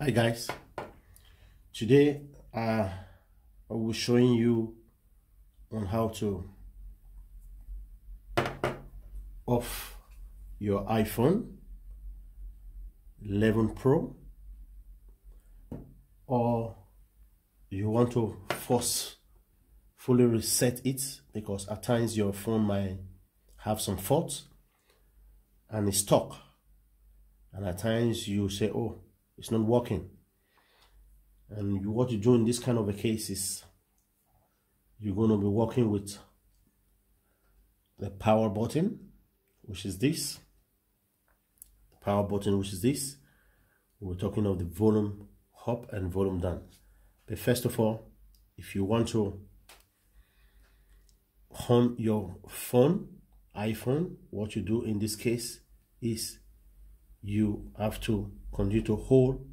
hi guys. Today uh, I will be showing you on how to off your iPhone 11 Pro or you want to force fully reset it because at times your phone might have some faults and it's stuck. And at times you say oh it's not working. And you, what you do in this kind of a case is you're going to be working with the power button which is this. The power button which is this. We're talking of the volume up and volume down. But first of all if you want to on your phone iphone what you do in this case is you have to continue to hold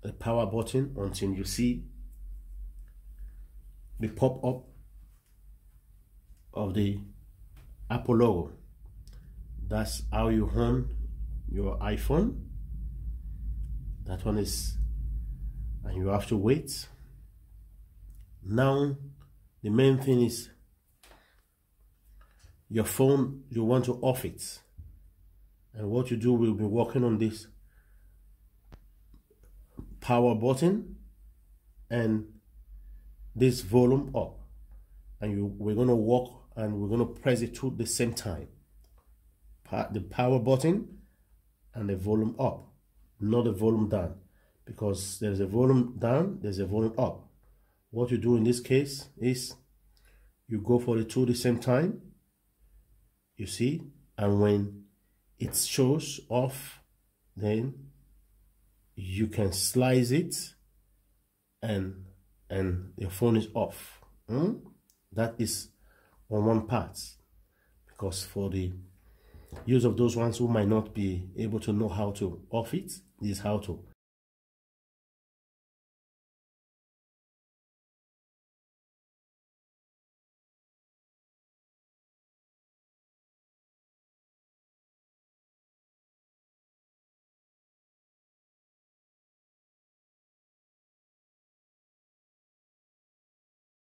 the power button until you see the pop-up of the Apple logo. That's how you on your iPhone. That one is, and you have to wait. Now, the main thing is your phone, you want to off it. And what you do, we'll be working on this power button and this volume up. And you we're going to walk and we're going to press it two the same time. The power button and the volume up not the volume down. Because there's a volume down there's a volume up. What you do in this case is you go for the two the same time you see? And when it shows off then you can slice it and and your phone is off hmm? that is on one part because for the use of those ones who might not be able to know how to off it this is how to